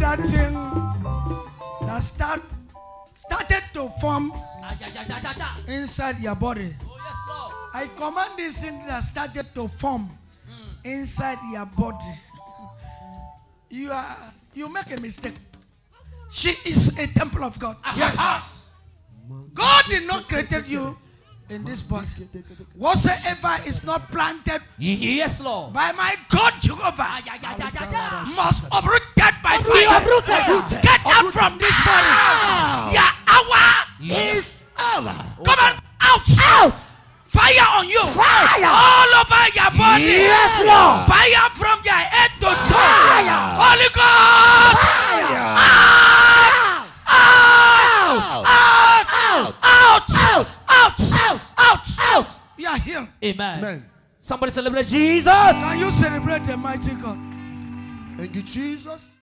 that thing that start started to form inside your body. I command this thing that started to form inside your body. You are you make a mistake. She is a temple of God. Yes. God did not create you in this body. Whatsoever is not planted Yes, Lord. by my God Jehovah Ah, must uprooted Get out from this body. Your hour Is over. come on out. Out. Fire on you. Fire. All over your body. Yes, Lord. Fire from your head to toe. Fire. Holy Ghost. Fire. Out. Out. Out. Out. Out. Out. Out. Out. Out. Out. We are here. Amen. Amen. Somebody celebrate Jesus. Can you celebrate the mighty God? Thank you, Jesus.